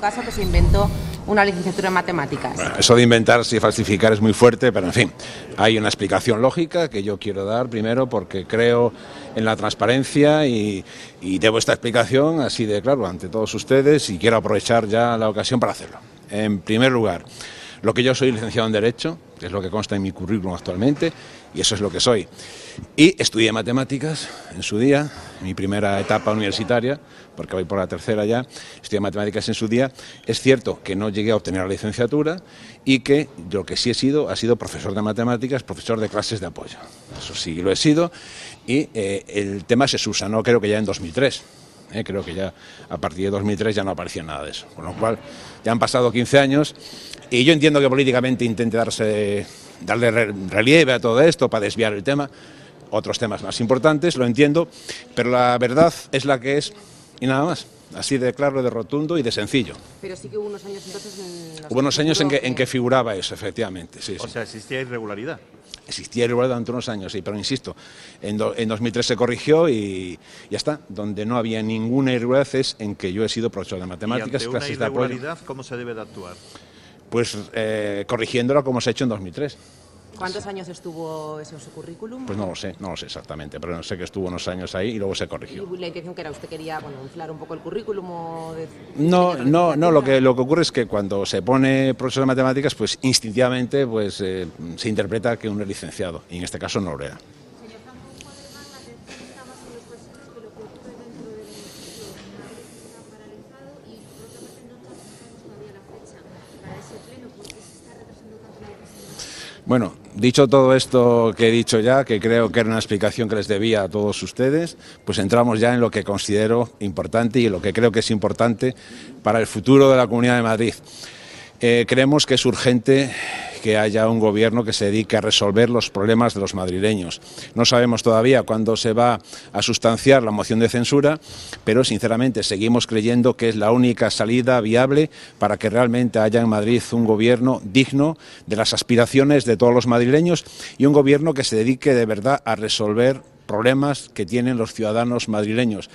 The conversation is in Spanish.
caso que se inventó una licenciatura en matemáticas. Bueno, eso de inventarse y falsificar es muy fuerte, pero en fin, hay una explicación lógica que yo quiero dar primero porque creo en la transparencia y, y debo esta explicación así de claro ante todos ustedes y quiero aprovechar ya la ocasión para hacerlo. En primer lugar, lo que yo soy licenciado en Derecho, que es lo que consta en mi currículum actualmente, y eso es lo que soy. Y estudié matemáticas en su día, mi primera etapa universitaria, porque voy por la tercera ya, estudié matemáticas en su día. Es cierto que no llegué a obtener la licenciatura y que lo que sí he sido ha sido profesor de matemáticas, profesor de clases de apoyo. Eso sí lo he sido y eh, el tema se subsanó creo que ya en 2003. Eh, creo que ya a partir de 2003 ya no aparecía nada de eso. Con lo cual ya han pasado 15 años y yo entiendo que políticamente intente darse, darle relieve a todo esto para desviar el tema. Otros temas más importantes, lo entiendo, pero la verdad es la que es y nada más. Así de claro, de rotundo y de sencillo. Pero sí que hubo unos años entonces en los Hubo unos años en que, en que que figuraba eso, efectivamente. Sí, O sí. sea, existía irregularidad. Existía irregularidad durante unos años, sí, pero insisto, en, do- en 2003 se corrigió y ya está. Donde no había ninguna irregularidad es en que yo he sido profesor de y matemáticas, ante una clases de apoyo, irregularidad, ¿cómo se debe de actuar? pues eh, corrigiéndola como se ha hecho en 2003. ¿Cuántos años estuvo eso en su currículum? Pues no lo sé, no lo sé exactamente, pero sé que estuvo unos años ahí y luego se corrigió. ¿Y la intención que era? ¿Usted quería bueno, inflar un poco el currículum o de- No, no, no, lo que, lo que ocurre es que cuando se pone profesor de matemáticas, pues instintivamente pues, eh, se interpreta que uno es licenciado, y en este caso no lo era. Señor Campos, ¿puede dar la defensa más o menos cuestiones que lo que ocurre dentro del hemiciclo Madrid está paralizado y por otra parte no sabemos todavía la fecha para ese pleno porque se está retrasando tanto la decisión. Bueno, dicho todo esto que he dicho ya, que creo que era una explicación que les debía a todos ustedes, pues entramos ya en lo que considero importante y lo que creo que es importante para el futuro de la Comunidad de Madrid. Eh, creemos que es urgente que haya un gobierno que se dedique a resolver los problemas de los madrileños. No sabemos todavía cuándo se va a sustanciar la moción de censura, pero sinceramente seguimos creyendo que es la única salida viable para que realmente haya en Madrid un gobierno digno de las aspiraciones de todos los madrileños y un gobierno que se dedique de verdad a resolver problemas que tienen los ciudadanos madrileños.